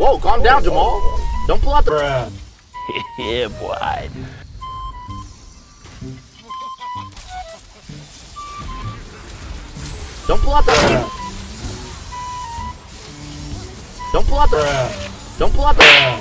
Whoa, calm down, Jamal. Don't pull out the. Bruh. yeah, boy. Don't pull out the. Bruh. Don't pull out the. Bruh. Don't pull out the.